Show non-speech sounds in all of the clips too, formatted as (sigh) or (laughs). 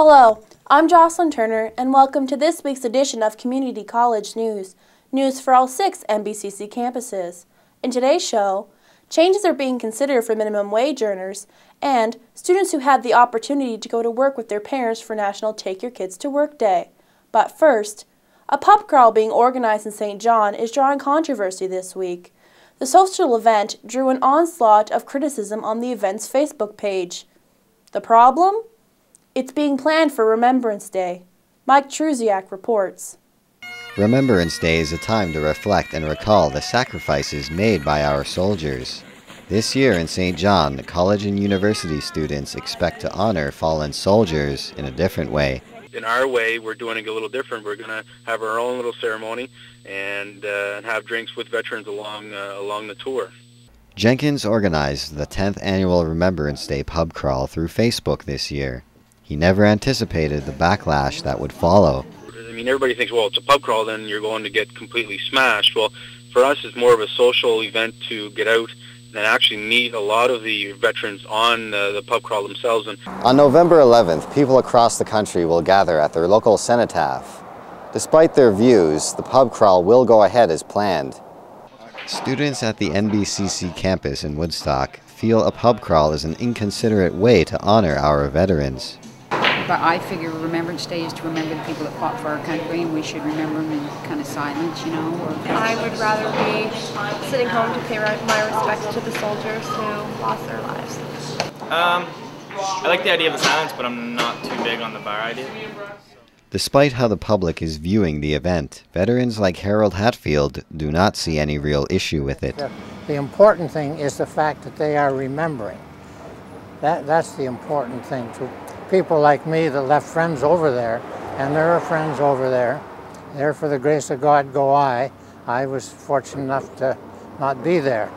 Hello, I'm Jocelyn Turner, and welcome to this week's edition of Community College News, news for all six NBCC campuses. In today's show, changes are being considered for minimum wage earners and students who had the opportunity to go to work with their parents for National Take Your Kids to Work Day. But first, a pub crawl being organized in Saint John is drawing controversy this week. The social event drew an onslaught of criticism on the event's Facebook page. The problem? It's being planned for Remembrance Day. Mike Trusiak reports. Remembrance Day is a time to reflect and recall the sacrifices made by our soldiers. This year in Saint John, the college and university students expect to honor fallen soldiers in a different way in our way, we're doing it a little different. We're going to have our own little ceremony and uh, have drinks with veterans along uh, along the tour. Jenkins organized the 10th annual Remembrance Day pub crawl through Facebook this year. He never anticipated the backlash that would follow. I mean, everybody thinks, well, it's a pub crawl, then you're going to get completely smashed. Well, for us, it's more of a social event to get out and actually meet a lot of the veterans on the, the pub crawl themselves. And on November 11th, people across the country will gather at their local cenotaph. Despite their views, the pub crawl will go ahead as planned. Students at the NBCC campus in Woodstock feel a pub crawl is an inconsiderate way to honor our veterans. But I figure Remembrance Day is to remember the people that fought for our country, and we should remember them in kind of silence, you know. Or I would rather be sitting home to pay my respects to the soldiers who lost their lives. Um, I like the idea of the silence, but I'm not too big on the bar idea. Despite how the public is viewing the event, veterans like Harold Hatfield do not see any real issue with it. The important thing is the fact that they are remembering. That, that's the important thing. To people like me that left friends over there, and there are friends over there. There, for the grace of God, go I. I was fortunate enough to not be there.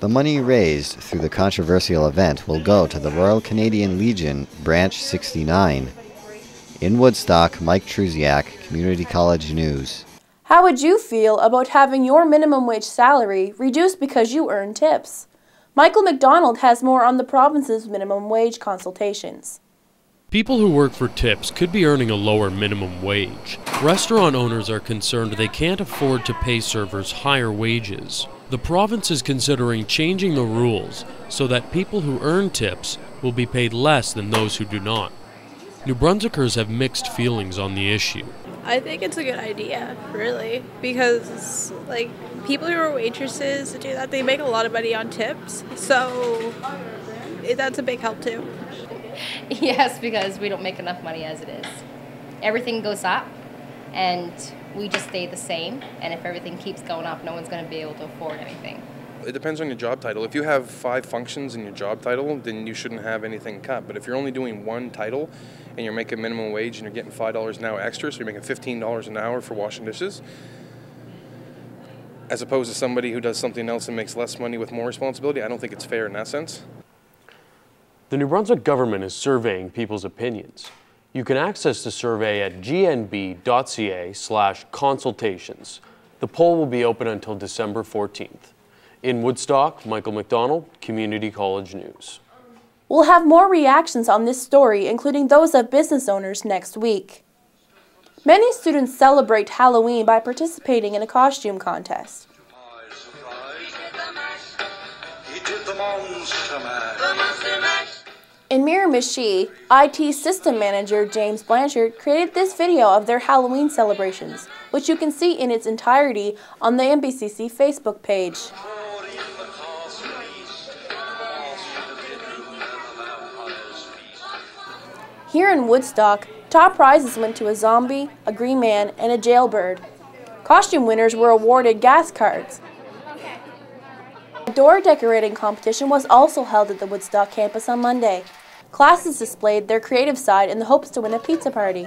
The money raised through the controversial event will go to the Royal Canadian Legion Branch 69. In Woodstock, Mike Trusiak, Community College News. How would you feel about having your minimum wage salary reduced because you earn tips? Michael McDonald has more on the province's minimum wage consultations. People who work for tips could be earning a lower minimum wage. Restaurant owners are concerned they can't afford to pay servers higher wages. The province is considering changing the rules so that people who earn tips will be paid less than those who do not. New Brunswickers have mixed feelings on the issue. I think it's a good idea, really, because like people who are waitresses do that, they make a lot of money on tips, so that's a big help too. (laughs) yes, because we don't make enough money as it is. Everything goes up, and we just stay the same. And if everything keeps going up, no one's going to be able to afford anything. It depends on your job title. If you have five functions in your job title, then you shouldn't have anything cut. But if you're only doing one title and you're making minimum wage and you're getting $5 an hour extra, so you're making $15 an hour for washing dishes, as opposed to somebody who does something else and makes less money with more responsibility, I don't think it's fair in that sense. The New Brunswick government is surveying people's opinions. You can access the survey at gnb.ca slash consultations. The poll will be open until December 14th. In Woodstock, Michael McDonald, Community College News. We'll have more reactions on this story, including those of business owners, next week. Many students celebrate Halloween by participating in a costume contest. In Miramichi, IT system manager James Blanchard created this video of their Halloween celebrations, which you can see in its entirety on the NBCC Facebook page. Here in Woodstock, top prizes went to a zombie, a green man, and a jailbird. Costume winners were awarded gas cards. A door decorating competition was also held at the Woodstock campus on Monday. Classes displayed their creative side in the hopes to win a pizza party.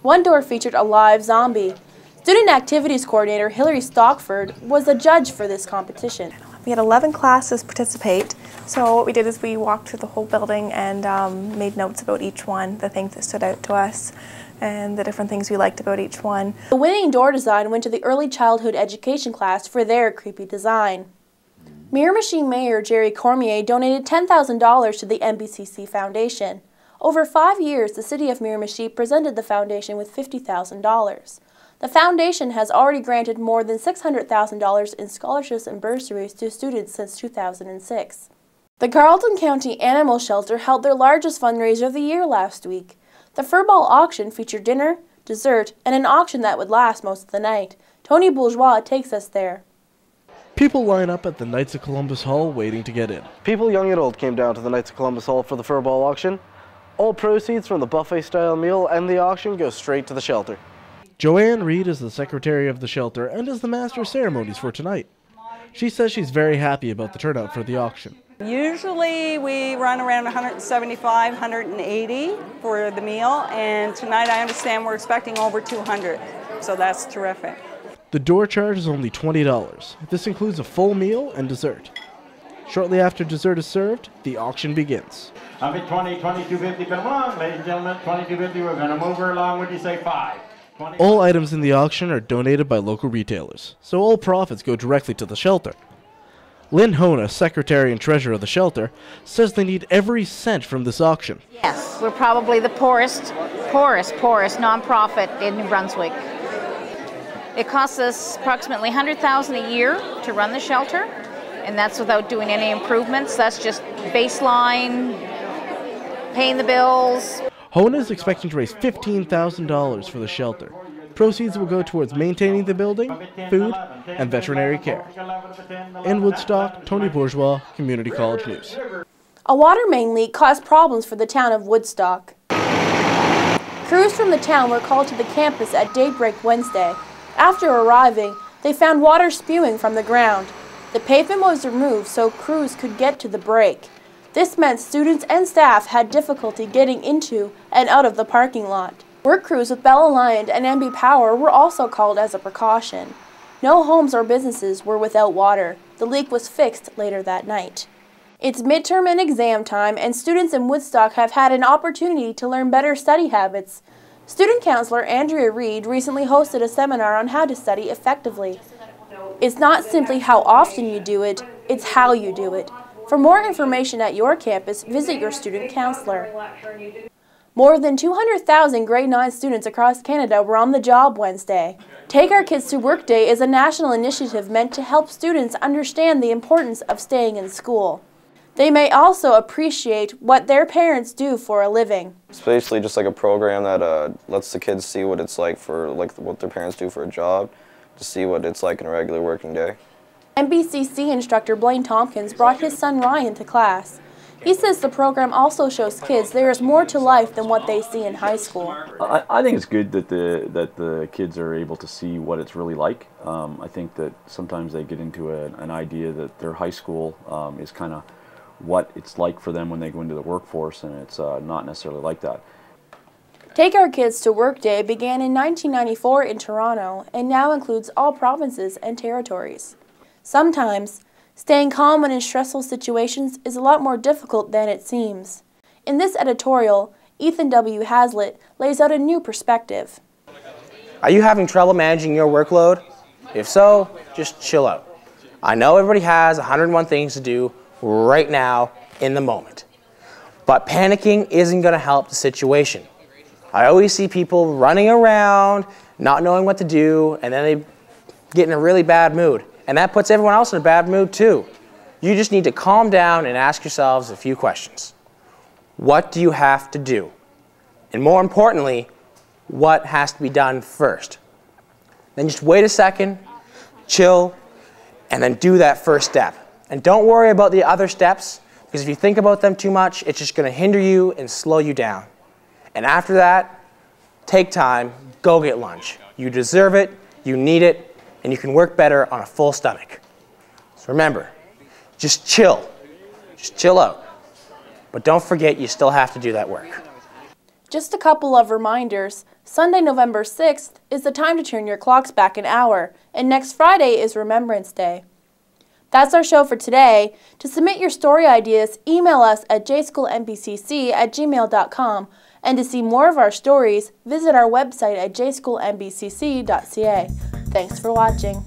One door featured a live zombie. Student Activities Coordinator Hillary Stockford was the judge for this competition. We had 11 classes participate, so what we did is we walked through the whole building and um, made notes about each one, the things that stood out to us, and the different things we liked about each one. The winning door design went to the early childhood education class for their creepy design. Miramichi Mayor Jerry Cormier donated $10,000 to the NBCC Foundation. Over five years, the City of Miramichi presented the foundation with $50,000. The foundation has already granted more than $600,000 in scholarships and bursaries to students since 2006. The Carleton County Animal Shelter held their largest fundraiser of the year last week. The furball auction featured dinner, dessert, and an auction that would last most of the night. Tony Bourgeois takes us there. People line up at the Knights of Columbus Hall waiting to get in. People young and old came down to the Knights of Columbus Hall for the furball auction. All proceeds from the buffet style meal and the auction go straight to the shelter. Joanne Reed is the secretary of the shelter and is the master of ceremonies for tonight. She says she's very happy about the turnout for the auction. Usually we run around 175, 180 for the meal, and tonight I understand we're expecting over 200, so that's terrific. The door charge is only $20. This includes a full meal and dessert. Shortly after dessert is served, the auction begins. I'm at 20, 2250, come along, ladies and gentlemen, 2250, we're going to move her along, would you say five? All items in the auction are donated by local retailers, so all profits go directly to the shelter. Lynn Hona, secretary and treasurer of the shelter, says they need every cent from this auction. Yes, we're probably the poorest, poorest, poorest nonprofit in New Brunswick. It costs us approximately 100,000 a year to run the shelter, and that's without doing any improvements. That's just baseline, paying the bills. Hona is expecting to raise $15,000 for the shelter. Proceeds will go towards maintaining the building, food, and veterinary care. In Woodstock, Tony Bourgeois, Community College News. A water main leak caused problems for the town of Woodstock. Crews from the town were called to the campus at daybreak Wednesday. After arriving, they found water spewing from the ground. The pavement was removed so crews could get to the break. This meant students and staff had difficulty getting into and out of the parking lot. Work crews with Bell Aliant and NB Power were also called as a precaution. No homes or businesses were without water. The leak was fixed later that night. It's midterm and exam time, and students in Woodstock have had an opportunity to learn better study habits. Student counselor Andrea Reed recently hosted a seminar on how to study effectively. It's not simply how often you do it, it's how you do it. For more information at your campus, visit your student counselor. More than 200,000 grade 9 students across Canada were on the job Wednesday. Take Our Kids to Work Day is a national initiative meant to help students understand the importance of staying in school. They may also appreciate what their parents do for a living. It's basically just like a program that uh, lets the kids see what it's like for like what their parents do for a job, to see what it's like in a regular working day. NBCC instructor Blaine Tompkins brought his son Ryan to class. He says the program also shows kids there is more to life than what they see in high school. I, I think it's good that the that the kids are able to see what it's really like. Um, I think that sometimes they get into a, an idea that their high school um, is kind of what it's like for them when they go into the workforce, and it's uh, not necessarily like that. Take Our Kids to Work Day began in 1994 in Toronto and now includes all provinces and territories. Sometimes, staying calm when in stressful situations is a lot more difficult than it seems. In this editorial, Ethan W. Hazlitt lays out a new perspective. Are you having trouble managing your workload? If so, just chill out. I know everybody has 101 things to do right now in the moment. But panicking isn't going to help the situation. I always see people running around, not knowing what to do, and then they get in a really bad mood. And that puts everyone else in a bad mood too. You just need to calm down and ask yourselves a few questions. What do you have to do? And more importantly, what has to be done first? Then just wait a second, chill, and then do that first step. And don't worry about the other steps, because if you think about them too much, it's just going to hinder you and slow you down. And after that, take time, go get lunch. You deserve it, you need it, and you can work better on a full stomach. So remember, just chill. Just chill out. But don't forget you still have to do that work. Just a couple of reminders. Sunday, November 6th is the time to turn your clocks back an hour, and next Friday is Remembrance Day. That's our show for today. To submit your story ideas, email us at jschoolnbcc at gmail.com. And to see more of our stories, visit our website at jschoolnbcc.ca. Thanks for watching.